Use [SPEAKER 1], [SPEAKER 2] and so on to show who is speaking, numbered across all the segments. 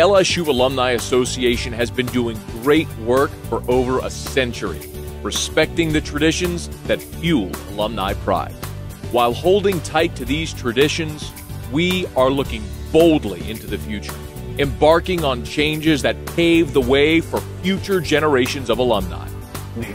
[SPEAKER 1] LSU Alumni Association has been doing great work for over a century, respecting the traditions that fuel alumni pride. While holding tight to these traditions, we are looking boldly into the future, embarking on changes that pave the way for future generations of alumni.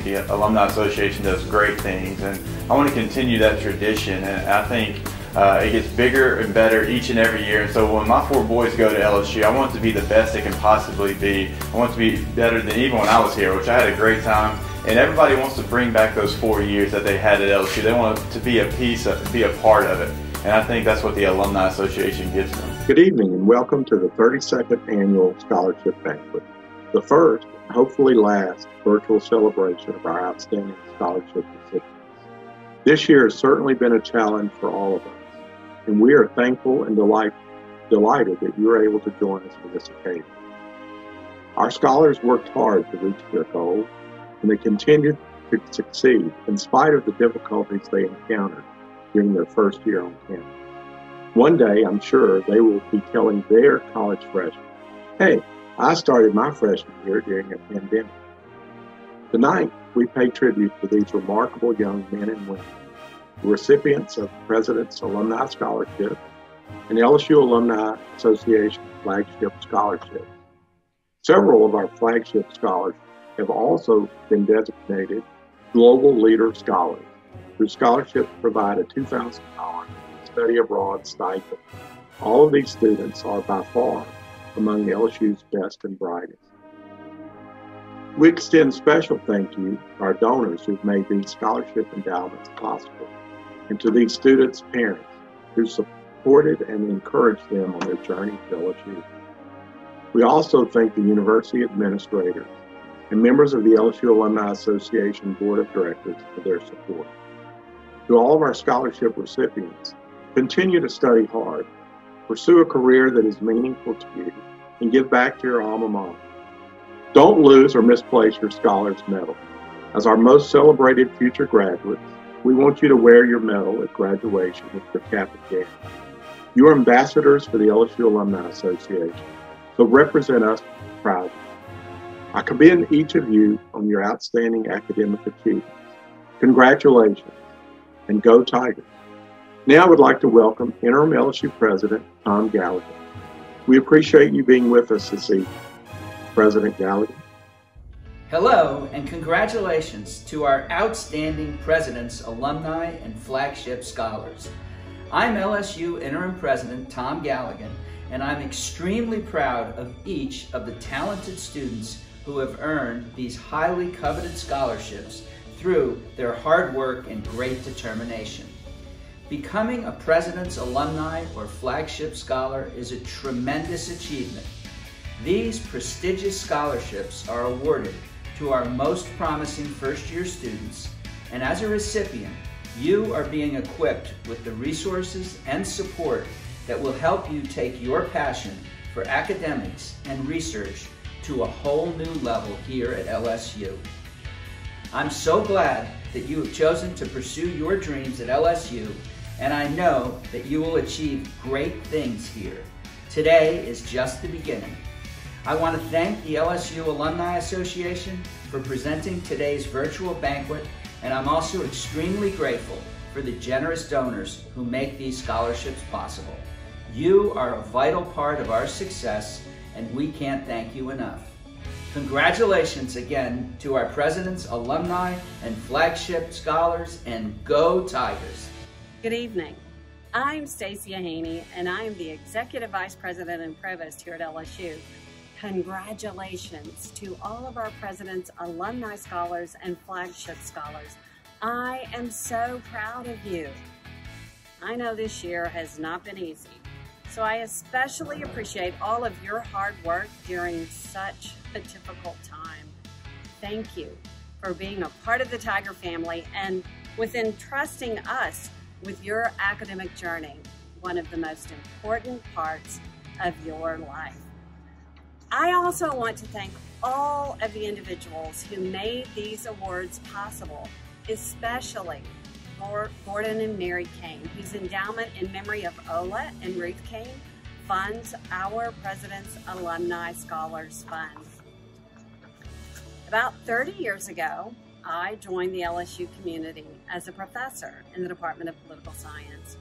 [SPEAKER 2] The Alumni Association does great things, and I want to continue that tradition. And I think uh, it gets bigger and better each and every year. And so when my four boys go to LSU, I want it to be the best it can possibly be. I want it to be better than even when I was here, which I had a great time. And everybody wants to bring back those four years that they had at LSU. They want to be a piece, of, be a part of it. And I think that's what the Alumni Association gives them.
[SPEAKER 3] Good evening and welcome to the 32nd Annual Scholarship Banquet. The first, hopefully last, virtual celebration of our outstanding scholarship recipients. This year has certainly been a challenge for all of us, and we are thankful and delight, delighted that you are able to join us for this occasion. Our scholars worked hard to reach their goals, and they continued to succeed in spite of the difficulties they encountered during their first year on campus. One day, I'm sure they will be telling their college freshmen, hey, I started my freshman year during a pandemic. Tonight, we pay tribute to these remarkable young men and women, recipients of the President's Alumni Scholarship and LSU Alumni Association Flagship Scholarship. Several of our flagship scholars have also been designated Global Leader Scholars whose scholarships provide a $2,000 study abroad stipend. All of these students are by far among the LSU's best and brightest. We extend special thank you to our donors who've made these scholarship endowments possible, and to these students' parents who supported and encouraged them on their journey to LSU. We also thank the university administrators and members of the LSU Alumni Association Board of Directors for their support. To all of our scholarship recipients, continue to study hard, pursue a career that is meaningful to you, and give back to your alma mater. Don't lose or misplace your scholar's medal. As our most celebrated future graduates, we want you to wear your medal at graduation with your cap and gown. You are ambassadors for the LSU Alumni Association, so represent us proudly. I commend each of you on your outstanding academic achievements. Congratulations and go Tigers. Now I would like to welcome Interim LSU President Tom Galligan. We appreciate you being with us this evening. President Galligan.
[SPEAKER 4] Hello and congratulations to our outstanding presidents, alumni, and flagship scholars. I'm LSU Interim President Tom Galligan, and I'm extremely proud of each of the talented students who have earned these highly coveted scholarships through their hard work and great determination. Becoming a President's Alumni or Flagship Scholar is a tremendous achievement. These prestigious scholarships are awarded to our most promising first-year students, and as a recipient, you are being equipped with the resources and support that will help you take your passion for academics and research to a whole new level here at LSU. I'm so glad that you have chosen to pursue your dreams at LSU, and I know that you will achieve great things here. Today is just the beginning. I want to thank the LSU Alumni Association for presenting today's virtual banquet, and I'm also extremely grateful for the generous donors who make these scholarships possible. You are a vital part of our success, and we can't thank you enough. Congratulations again to our presidents, alumni, and flagship scholars, and go Tigers.
[SPEAKER 5] Good evening. I'm Stacia Haynie, and I am the Executive Vice President and Provost here at LSU. Congratulations to all of our presidents, alumni scholars, and flagship scholars. I am so proud of you. I know this year has not been easy, so I especially appreciate all of your hard work during such a difficult time. Thank you for being a part of the Tiger family and with entrusting us with your academic journey, one of the most important parts of your life. I also want to thank all of the individuals who made these awards possible, especially Gordon and Mary Cain, whose endowment in memory of Ola and Ruth Cain funds our President's Alumni Scholars Fund. About 30 years ago, I joined the LSU community as a professor in the Department of Political Science.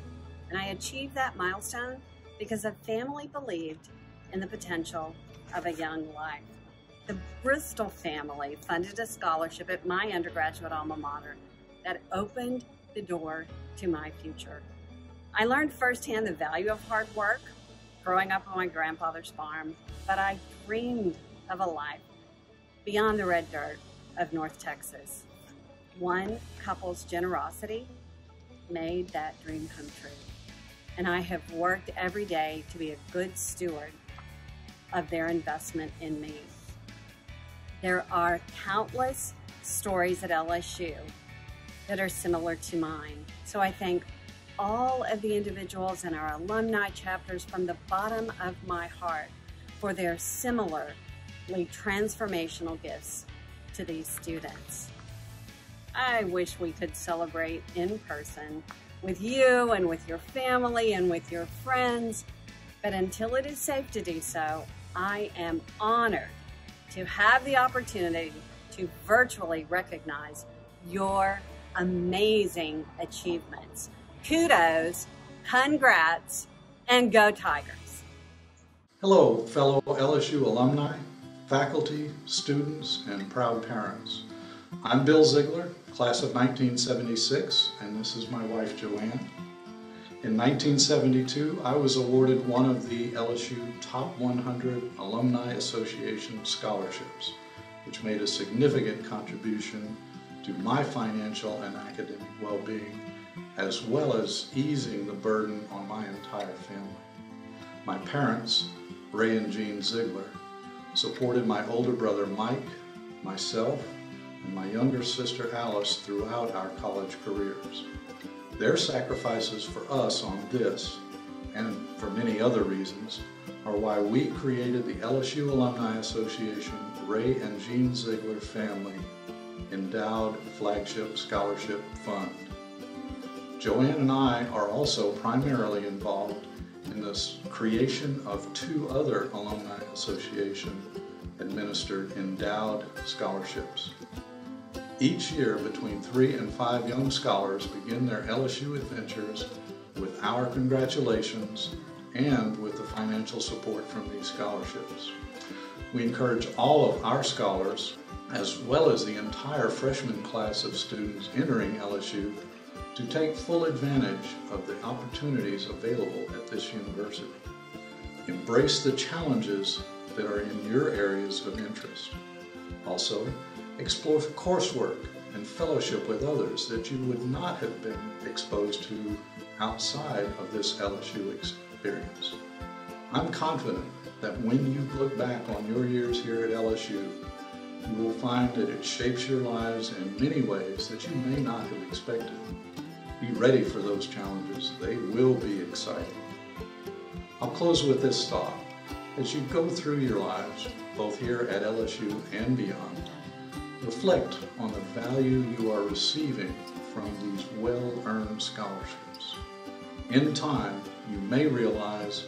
[SPEAKER 5] And I achieved that milestone because a family believed in the potential of a young life. The Bristol family funded a scholarship at my undergraduate alma mater that opened the door to my future. I learned firsthand the value of hard work growing up on my grandfather's farm, but I dreamed of a life beyond the red dirt of North Texas. One couple's generosity made that dream come true. And I have worked every day to be a good steward of their investment in me. There are countless stories at LSU that are similar to mine. So I thank all of the individuals in our alumni chapters from the bottom of my heart for their similarly transformational gifts to these students. I wish we could celebrate in person with you and with your family and with your friends, but until it is safe to do so, I am honored to have the opportunity to virtually recognize your amazing achievements. Kudos, congrats, and go Tigers.
[SPEAKER 6] Hello, fellow LSU alumni, faculty, students, and proud parents. I'm Bill Ziegler, class of 1976, and this is my wife Joanne. In 1972, I was awarded one of the LSU Top 100 Alumni Association scholarships, which made a significant contribution to my financial and academic well-being, as well as easing the burden on my entire family. My parents, Ray and Jean Ziegler, supported my older brother Mike, myself, and my younger sister Alice throughout our college careers. Their sacrifices for us on this, and for many other reasons, are why we created the LSU Alumni Association Ray and Jean Ziegler Family Endowed Flagship Scholarship Fund. Joanne and I are also primarily involved in the creation of two other Alumni Association administered endowed scholarships. Each year, between three and five young scholars begin their LSU adventures with our congratulations and with the financial support from these scholarships. We encourage all of our scholars, as well as the entire freshman class of students entering LSU, to take full advantage of the opportunities available at this university. Embrace the challenges that are in your areas of interest. Also, explore coursework and fellowship with others that you would not have been exposed to outside of this LSU experience. I'm confident that when you look back on your years here at LSU, you will find that it shapes your lives in many ways that you may not have expected. Be ready for those challenges. They will be exciting. I'll close with this thought. As you go through your lives, both here at LSU and beyond, Reflect on the value you are receiving from these well-earned scholarships. In time, you may realize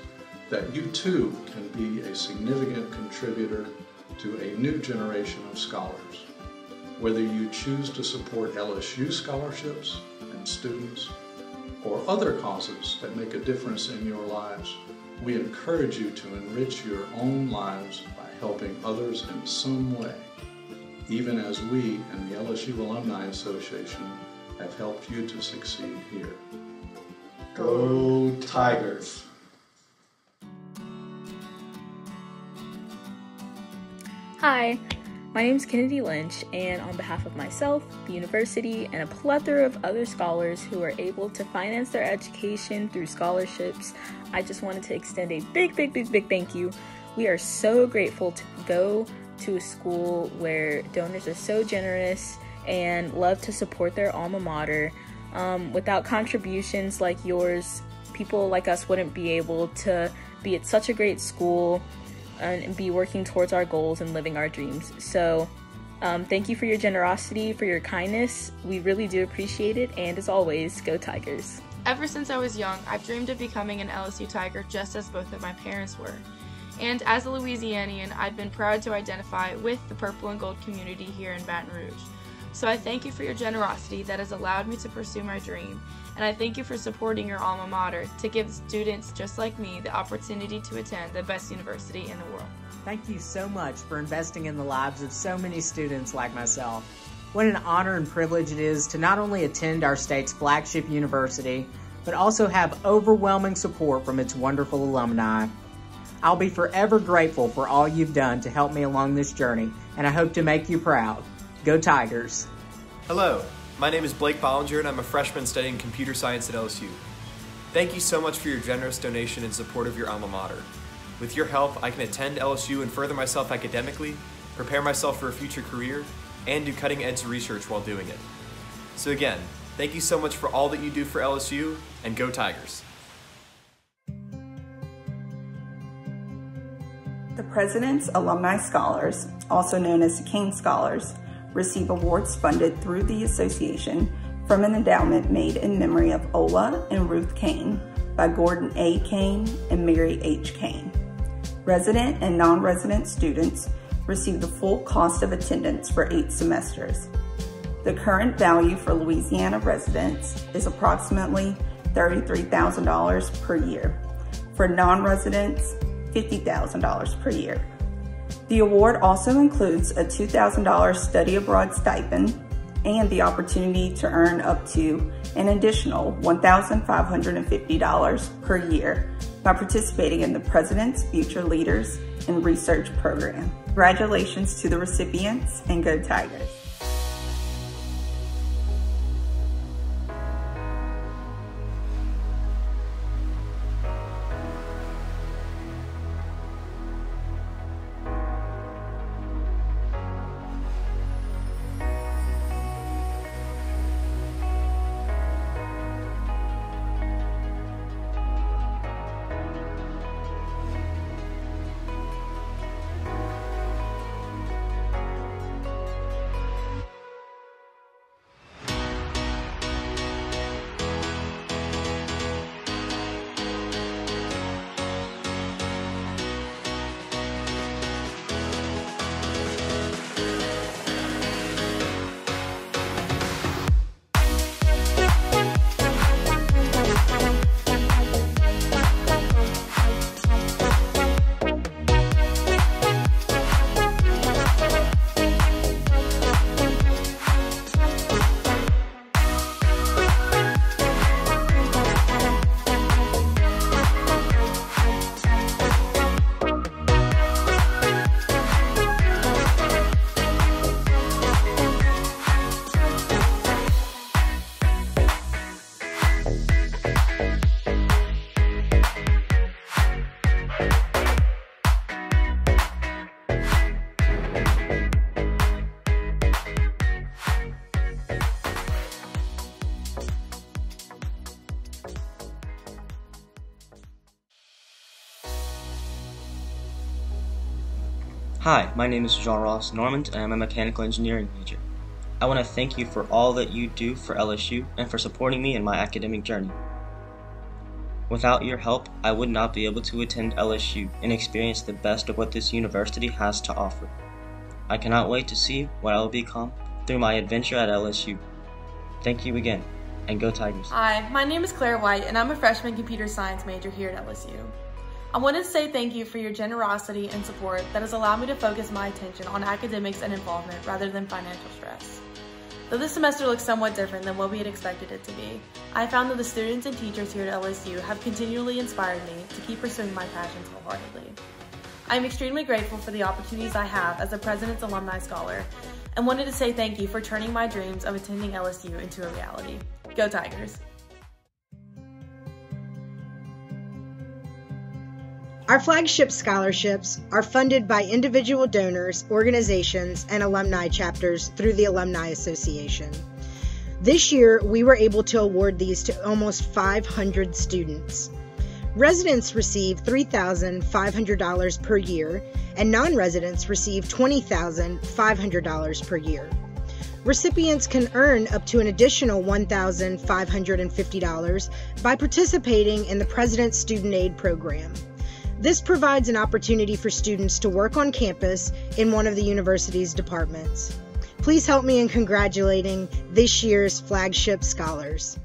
[SPEAKER 6] that you too can be a significant contributor to a new generation of scholars. Whether you choose to support LSU scholarships and students or other causes that make a difference in your lives, we encourage you to enrich your own lives by helping others in some way even as we and the LSU Alumni Association have helped you to succeed here. Go Tigers!
[SPEAKER 7] Hi, my name is Kennedy Lynch, and on behalf of myself, the university, and a plethora of other scholars who are able to finance their education through scholarships, I just wanted to extend a big, big, big, big thank you. We are so grateful to go to a school where donors are so generous and love to support their alma mater. Um, without contributions like yours, people like us wouldn't be able to be at such a great school and be working towards our goals and living our dreams. So, um, thank you for your generosity, for your kindness. We really do appreciate it. And as always, go Tigers.
[SPEAKER 8] Ever since I was young, I've dreamed of becoming an LSU Tiger just as both of my parents were. And as a Louisianian, I've been proud to identify with the purple and gold community here in Baton Rouge. So I thank you for your generosity that has allowed me to pursue my dream, and I thank you for supporting your alma mater to give students just like me the opportunity to attend the best university in the world.
[SPEAKER 9] Thank you so much for investing in the lives of so many students like myself. What an honor and privilege it is to not only attend our state's flagship university, but also have overwhelming support from its wonderful alumni. I'll be forever grateful for all you've done to help me along this journey, and I hope to make you proud. Go Tigers!
[SPEAKER 10] Hello, my name is Blake Bollinger, and I'm a freshman studying computer science at LSU. Thank you so much for your generous donation and support of your alma mater. With your help, I can attend LSU and further myself academically, prepare myself for a future career, and do cutting edge research while doing it. So, again, thank you so much for all that you do for LSU, and go Tigers!
[SPEAKER 11] President's Alumni Scholars, also known as the Cain Scholars, receive awards funded through the association from an endowment made in memory of Ola and Ruth Cain by Gordon A. Cain and Mary H. Cain. Resident and non-resident students receive the full cost of attendance for eight semesters. The current value for Louisiana residents is approximately $33,000 per year. For non-residents, $50,000 per year. The award also includes a $2,000 study abroad stipend and the opportunity to earn up to an additional $1,550 per year by participating in the President's Future Leaders in Research program. Congratulations to the recipients and go Tigers.
[SPEAKER 12] My name is Jean Ross Normand, and I'm a mechanical engineering major. I want to thank you for all that you do for LSU and for supporting me in my academic journey. Without your help, I would not be able to attend LSU and experience the best of what this university has to offer. I cannot wait to see what I will become through my adventure at LSU. Thank you again, and go Tigers.
[SPEAKER 13] Hi, my name is Claire White, and I'm a freshman computer science major here at LSU. I want to say thank you for your generosity and support that has allowed me to focus my attention on academics and involvement rather than financial stress. Though this semester looks somewhat different than what we had expected it to be, I found that the students and teachers here at LSU have continually inspired me to keep pursuing my passions wholeheartedly. I am extremely grateful for the opportunities I have as a President's Alumni Scholar and wanted to say thank you for turning my dreams of attending LSU into a reality. Go Tigers!
[SPEAKER 14] Our flagship scholarships are funded by individual donors, organizations, and alumni chapters through the Alumni Association. This year, we were able to award these to almost 500 students. Residents receive $3,500 per year, and non residents receive $20,500 per year. Recipients can earn up to an additional $1,550 by participating in the President's Student Aid Program. This provides an opportunity for students to work on campus in one of the university's departments. Please help me in congratulating this year's flagship scholars.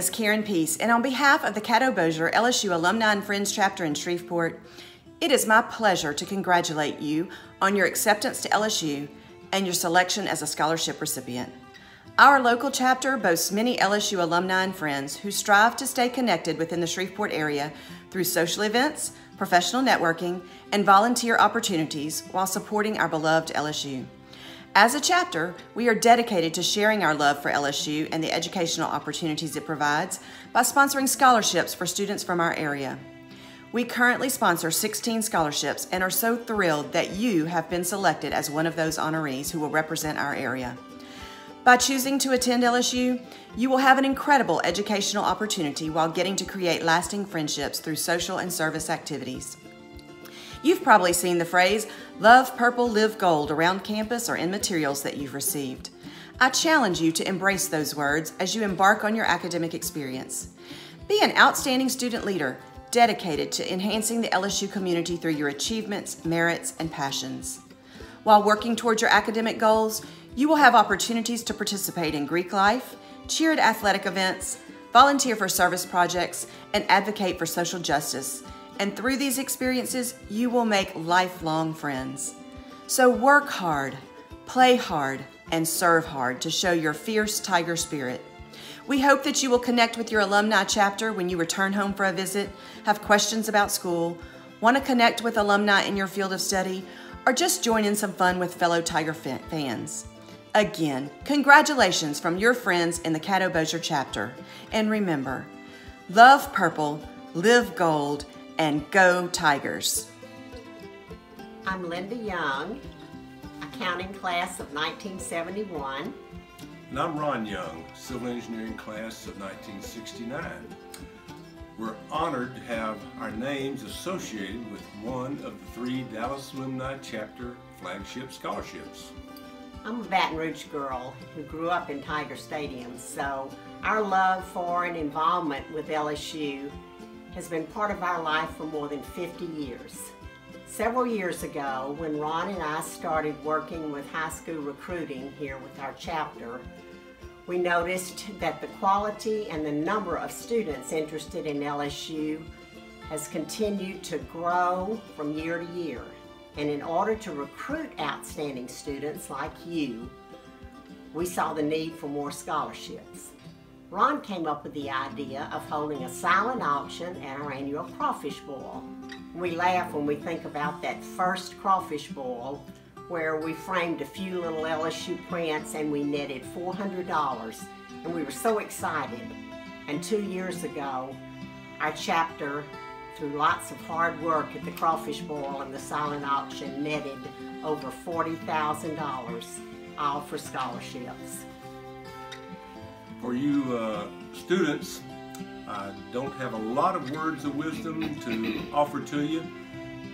[SPEAKER 15] Is Karen Peace, and on behalf of the Caddo Bossier LSU Alumni and Friends chapter in Shreveport, it is my pleasure to congratulate you on your acceptance to LSU and your selection as a scholarship recipient. Our local chapter boasts many LSU alumni and friends who strive to stay connected within the Shreveport area through social events, professional networking, and volunteer opportunities while supporting our beloved LSU. As a chapter, we are dedicated to sharing our love for LSU and the educational opportunities it provides by sponsoring scholarships for students from our area. We currently sponsor 16 scholarships and are so thrilled that you have been selected as one of those honorees who will represent our area. By choosing to attend LSU, you will have an incredible educational opportunity while getting to create lasting friendships through social and service activities. You've probably seen the phrase, love purple, live gold around campus or in materials that you've received. I challenge you to embrace those words as you embark on your academic experience. Be an outstanding student leader dedicated to enhancing the LSU community through your achievements, merits, and passions. While working towards your academic goals, you will have opportunities to participate in Greek life, cheer at athletic events, volunteer for service projects, and advocate for social justice and through these experiences, you will make lifelong friends. So work hard, play hard, and serve hard to show your fierce tiger spirit. We hope that you will connect with your alumni chapter when you return home for a visit, have questions about school, want to connect with alumni in your field of study, or just join in some fun with fellow Tiger fans. Again, congratulations from your friends in the Caddo Bossier chapter. And remember, love purple, live gold, and go Tigers.
[SPEAKER 16] I'm Linda Young, accounting class of 1971.
[SPEAKER 17] And I'm Ron Young, civil engineering class of 1969. We're honored to have our names associated with one of the three Dallas Alumni Chapter flagship scholarships.
[SPEAKER 16] I'm a Baton Rouge girl who grew up in Tiger Stadium, so our love for and involvement with LSU has been part of our life for more than 50 years. Several years ago, when Ron and I started working with high school recruiting here with our chapter, we noticed that the quality and the number of students interested in LSU has continued to grow from year to year. And in order to recruit outstanding students like you, we saw the need for more scholarships. Ron came up with the idea of holding a silent auction at our annual crawfish boil. We laugh when we think about that first crawfish boil where we framed a few little LSU prints and we netted $400 and we were so excited. And two years ago, our chapter, through lots of hard work at the crawfish boil and the silent auction, netted over $40,000, all for scholarships.
[SPEAKER 17] For you uh, students, I don't have a lot of words of wisdom to offer to you,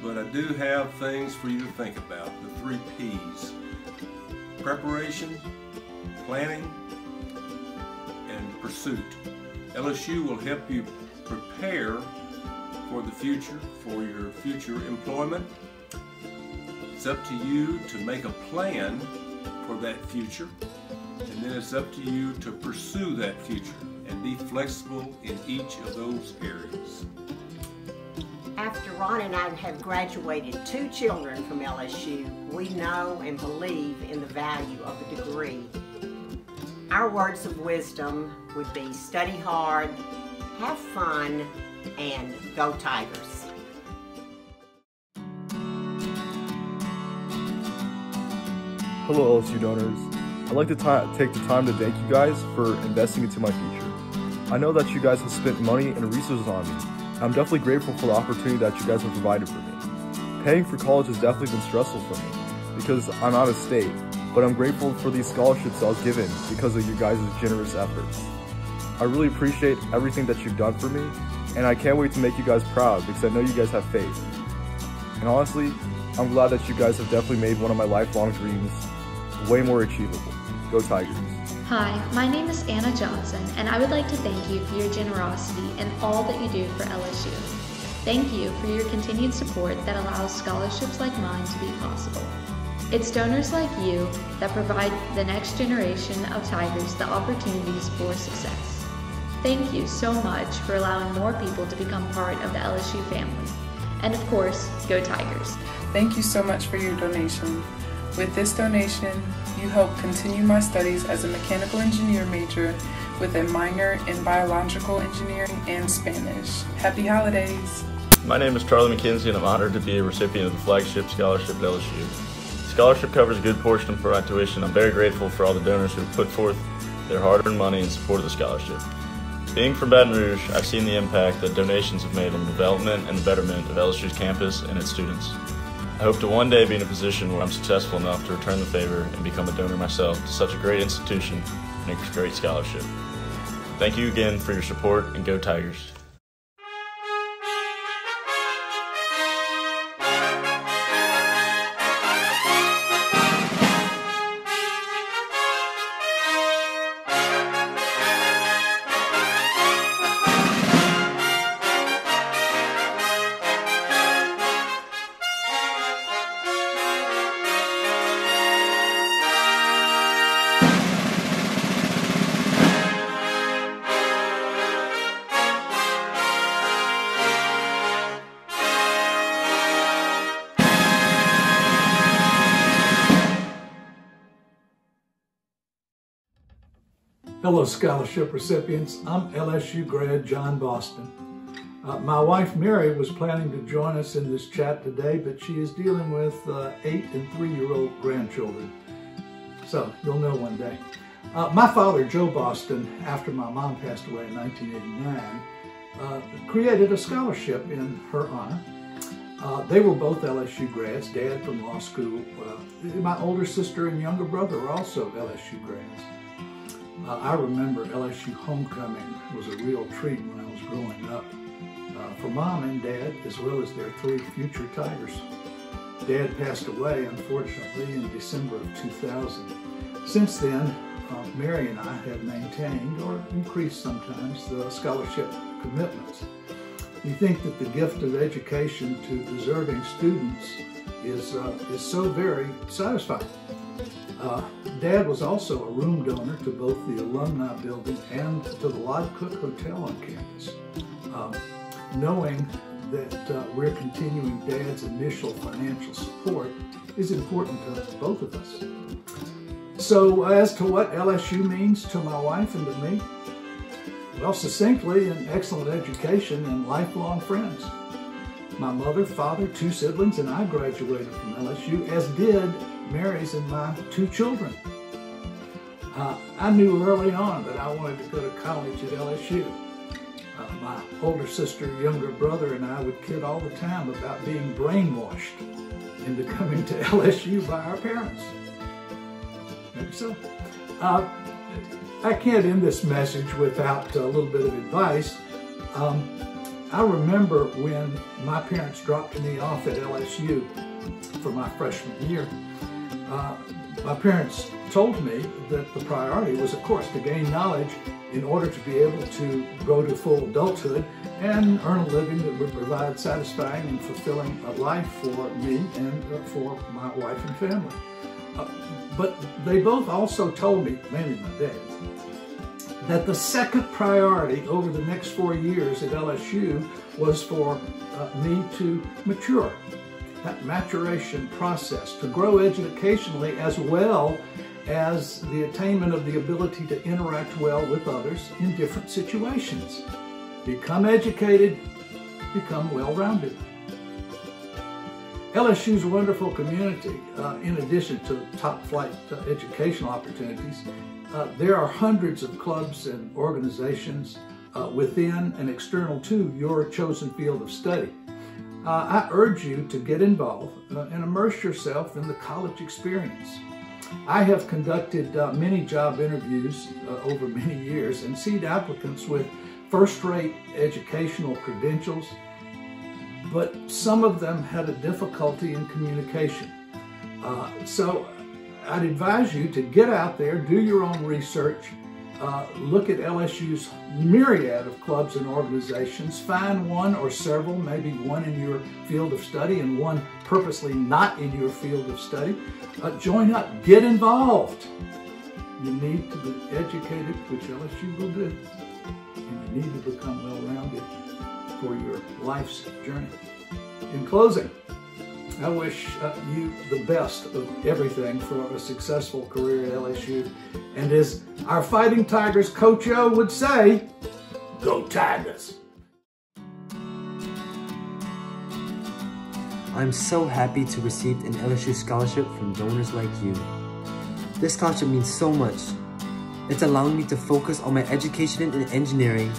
[SPEAKER 17] but I do have things for you to think about. The three P's. Preparation, planning, and pursuit. LSU will help you prepare for the future, for your future employment. It's up to you to make a plan for that future and then it's up to you to pursue that future and be flexible in each of those areas.
[SPEAKER 16] After Ron and I have graduated two children from LSU, we know and believe in the value of a degree. our words of wisdom would be study hard, have fun, and go Tigers.
[SPEAKER 18] Hello LSU donors. I'd like to take the time to thank you guys for investing into my future. I know that you guys have spent money and resources on me. I'm definitely grateful for the opportunity that you guys have provided for me. Paying for college has definitely been stressful for me because I'm out of state, but I'm grateful for these scholarships I was given because of you guys' generous efforts. I really appreciate everything that you've done for me, and I can't wait to make you guys proud because I know you guys have faith. And honestly, I'm glad that you guys have definitely made one of my lifelong dreams way more achievable. Go Tigers.
[SPEAKER 19] Hi, my name is Anna Johnson, and I would like to thank you for your generosity and all that you do for LSU. Thank you for your continued support that allows scholarships like mine to be possible. It's donors like you that provide the next generation of Tigers the opportunities for success. Thank you so much for allowing more people to become part of the LSU family. And of course, go Tigers.
[SPEAKER 20] Thank you so much for your donation. With this donation, you help continue my studies as a mechanical engineer major with a minor in biological engineering and Spanish. Happy holidays!
[SPEAKER 21] My name is Charlie McKenzie and I'm honored to be a recipient of the Flagship Scholarship at LSU. Scholarship covers a good portion of my tuition. I'm very grateful for all the donors who have put forth their hard-earned money in support of the scholarship. Being from Baton Rouge, I've seen the impact that donations have made on the development and the betterment of LSU's campus and its students. I hope to one day be in a position where I'm successful enough to return the favor and become a donor myself to such a great institution and a great scholarship. Thank you again for your support and go Tigers.
[SPEAKER 6] Scholarship recipients. I'm LSU grad John Boston. Uh, my wife Mary was planning to join us in this chat today, but she is dealing with uh, eight and three-year-old grandchildren. So you'll know one day. Uh, my father, Joe Boston, after my mom passed away in 1989, uh, created a scholarship in her honor. Uh, they were both LSU grads, dad from law school. Uh, my older sister and younger brother were also LSU grads. Uh, I remember LSU homecoming was a real treat when I was growing up uh, for mom and dad, as well as their three future Tigers. Dad passed away, unfortunately, in December of 2000. Since then, uh, Mary and I have maintained, or increased sometimes, the scholarship commitments. We think that the gift of education to deserving students is, uh, is so very satisfying. Uh, Dad was also a room donor to both the alumni building and to the Lod Cook Hotel on campus. Um, knowing that uh, we're continuing Dad's initial financial support is important to both of us. So as to what LSU means to my wife and to me, well, succinctly, an excellent education and lifelong friends. My mother, father, two siblings, and I graduated from LSU, as did Mary's and my two children. Uh, I knew early on that I wanted to go to college at LSU. Uh, my older sister, younger brother, and I would kid all the time about being brainwashed into coming to LSU by our parents. So, uh, I can't end this message without a little bit of advice. Um, I remember when my parents dropped me off at LSU for my freshman year. Uh, my parents told me that the priority was, of course, to gain knowledge in order to be able to grow to full adulthood and earn a living that would provide satisfying and fulfilling a life for me and for my wife and family. Uh, but they both also told me, mainly my dad, that the second priority over the next four years at LSU was for uh, me to mature that maturation process, to grow educationally as well as the attainment of the ability to interact well with others in different situations. Become educated, become well-rounded. LSU's a wonderful community. Uh, in addition to top flight uh, educational opportunities, uh, there are hundreds of clubs and organizations uh, within and external to your chosen field of study. Uh, I urge you to get involved uh, and immerse yourself in the college experience. I have conducted many job interviews over many years and seen applicants with first-rate educational credentials, but some of them had a difficulty in communication. Uh, so I'd advise you to get out there, do your own research, uh, look at LSU's myriad of clubs and organizations, find one or several, maybe one in your field of study and one purposely not in your field of study. Uh, join up, get involved. You need to be educated, which LSU will do, and you need to become well-rounded for your life's journey. In closing, I wish uh, you the best of everything for a successful career at LSU. And as our Fighting Tigers Coach O would say, go Tigers!
[SPEAKER 22] I'm so happy to receive an LSU scholarship from donors like you. This scholarship means so much. It's allowing me to focus on my education in engineering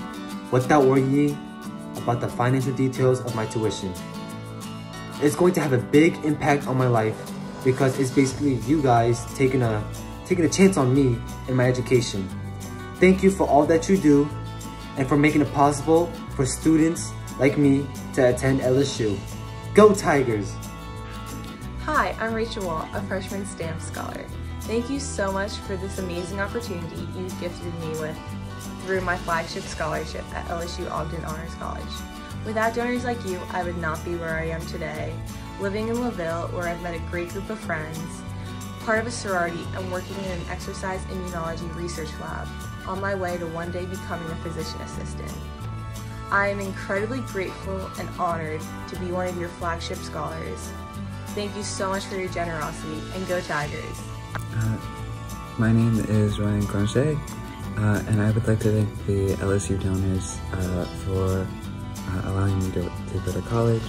[SPEAKER 22] without worrying about the financial details of my tuition. It's going to have a big impact on my life because it's basically you guys taking a taking a chance on me and my education. Thank you for all that you do and for making it possible for students like me to attend LSU. Go Tigers!
[SPEAKER 8] Hi, I'm Rachel Wall, a freshman STEM scholar. Thank you so much for this amazing opportunity you've gifted me with through my flagship scholarship at LSU Ogden Honors College. Without donors like you, I would not be where I am today, living in Laville where I've met a great group of friends, part of a sorority, and working in an exercise immunology research lab, on my way to one day becoming a physician assistant. I am incredibly grateful and honored to be one of your flagship scholars. Thank you so much for your generosity, and go Tigers!
[SPEAKER 23] Uh, my name is Ryan Granger, uh, and I would like to thank the LSU donors uh, for uh, allowing me to, to go to college.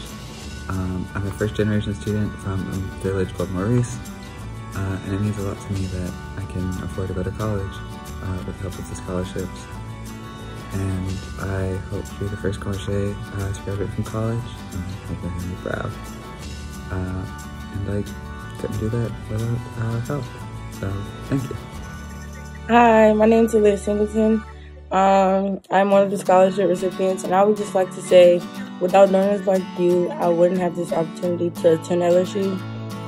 [SPEAKER 23] Um, I'm a first generation student from a village called Maurice, uh, and it means a lot to me that I can afford to go to college uh, with the help of the scholarships. And I hope to be the first Corsair uh, to graduate from college. I hope I'm really proud. Uh, and I couldn't do that without uh, help. So, thank you.
[SPEAKER 24] Hi, my name is Aaliyah Singleton. Um, I'm one of the scholarship recipients, and I would just like to say, without donors like you, I wouldn't have this opportunity to attend LSU.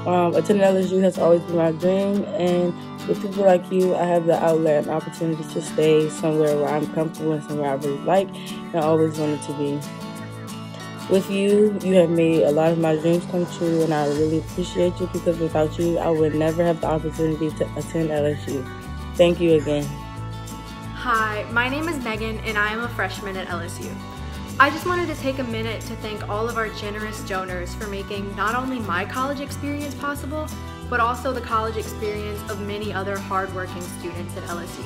[SPEAKER 24] Um, attending LSU has always been my dream, and with people like you, I have the outlet and opportunity to stay somewhere where I'm comfortable and somewhere I really like and I always wanted to be. With you, you have made a lot of my dreams come true, and I really appreciate you because without you, I would never have the opportunity to attend LSU. Thank you again.
[SPEAKER 25] Hi, my name is Megan and I am a freshman at LSU. I just wanted to take a minute to thank all of our generous donors for making not only my college experience possible, but also the college experience of many other hardworking students at LSU.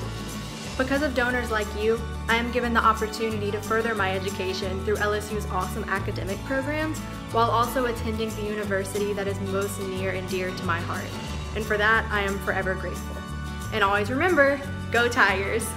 [SPEAKER 25] Because of donors like you, I am given the opportunity to further my education through LSU's awesome academic programs, while also attending the university that is most near and dear to my heart. And for that, I am forever grateful. And always remember, go Tigers!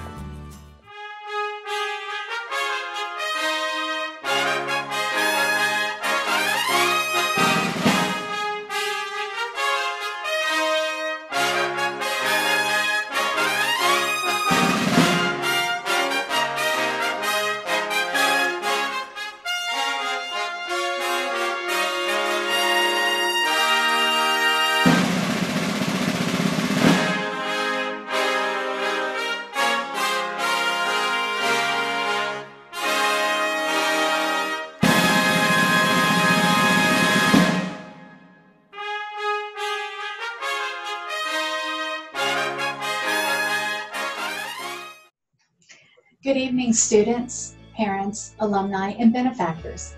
[SPEAKER 26] Good evening, students, parents, alumni, and benefactors.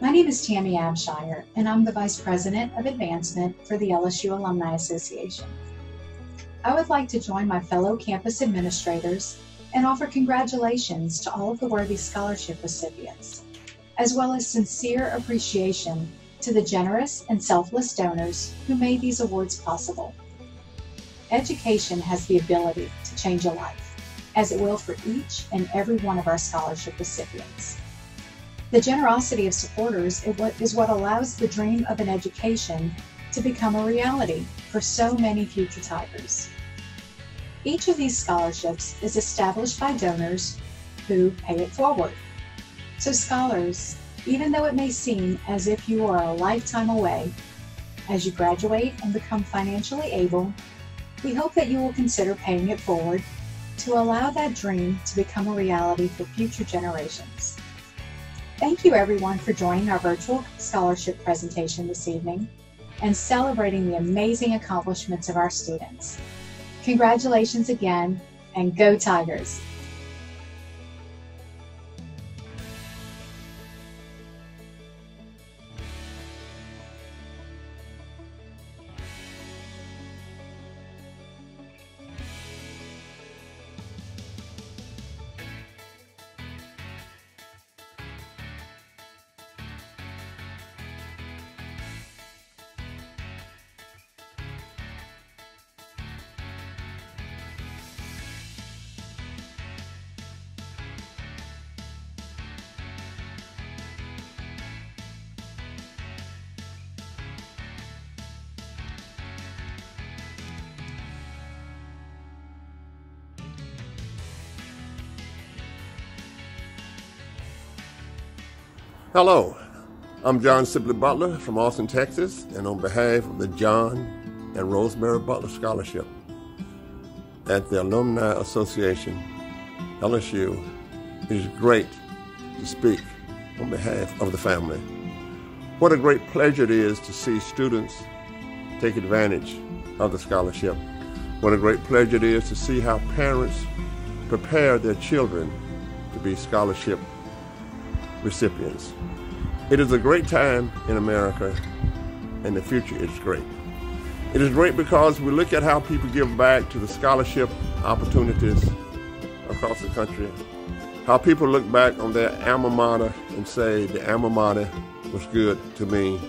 [SPEAKER 26] My name is Tammy Abshire, and I'm the Vice President of Advancement for the LSU Alumni Association. I would like to join my fellow campus administrators and offer congratulations to all of the worthy scholarship recipients, as well as sincere appreciation to the generous and selfless donors who made these awards possible. Education has the ability to change a life, as it will for each and every one of our scholarship recipients. The generosity of supporters is what allows the dream of an education to become a reality for so many future Tigers. Each of these scholarships is established by donors who pay it forward. So scholars, even though it may seem as if you are a lifetime away, as you graduate and become financially able, we hope that you will consider paying it forward to allow that dream to become a reality for future generations. Thank you everyone for joining our virtual scholarship presentation this evening and celebrating the amazing accomplishments of our students. Congratulations again, and go Tigers!
[SPEAKER 27] Hello, I'm John Sibley Butler from Austin, Texas, and on behalf of the John and Rosemary Butler Scholarship at the Alumni Association, LSU, it is great to speak on behalf of the family. What a great pleasure it is to see students take advantage of the scholarship. What a great pleasure it is to see how parents prepare their children to be scholarship recipients. It is a great time in America, and the future is great. It is great because we look at how people give back to the scholarship opportunities across the country, how people look back on their alma mater and say the alma mater was good to me,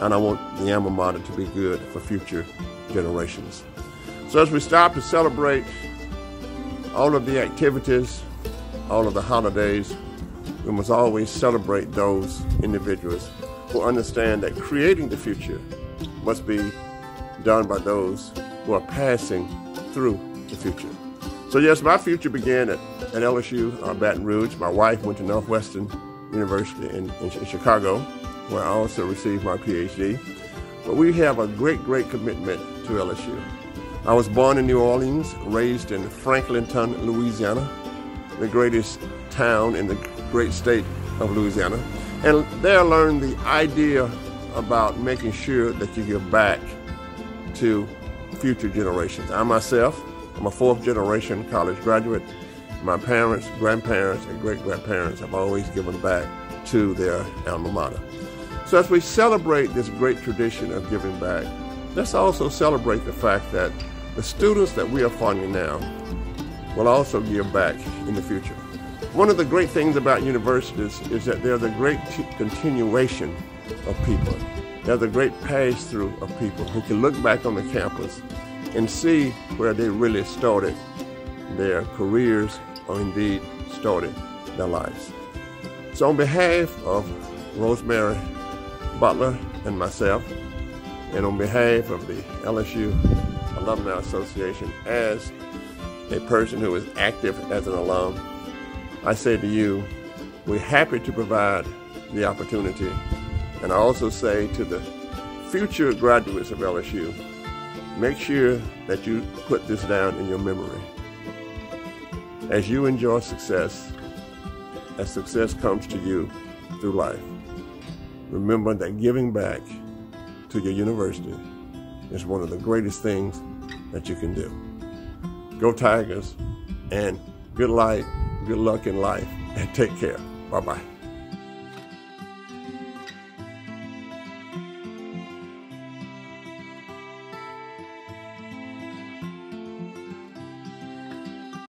[SPEAKER 27] and I want the alma mater to be good for future generations. So as we stop to celebrate all of the activities, all of the holidays, we must always celebrate those individuals who understand that creating the future must be done by those who are passing through the future. So yes, my future began at, at LSU, uh, Baton Rouge. My wife went to Northwestern University in, in, in Chicago, where I also received my PhD. But we have a great, great commitment to LSU. I was born in New Orleans, raised in Franklinton, Louisiana, the greatest town in the great state of Louisiana. And there learned the idea about making sure that you give back to future generations. I myself, I'm a fourth generation college graduate. My parents, grandparents, and great grandparents have always given back to their alma mater. So as we celebrate this great tradition of giving back, let's also celebrate the fact that the students that we are funding now will also give back in the future. One of the great things about universities is that they're the great continuation of people. They're the great pass-through of people who can look back on the campus and see where they really started their careers or indeed started their lives. So on behalf of Rosemary Butler and myself, and on behalf of the LSU Alumni Association as a person who is active as an alum, I say to you, we're happy to provide the opportunity. And I also say to the future graduates of LSU, make sure that you put this down in your memory. As you enjoy success, as success comes to you through life, remember that giving back to your university is one of the greatest things that you can do. Go Tigers and good life good luck in life, and take care. Bye bye.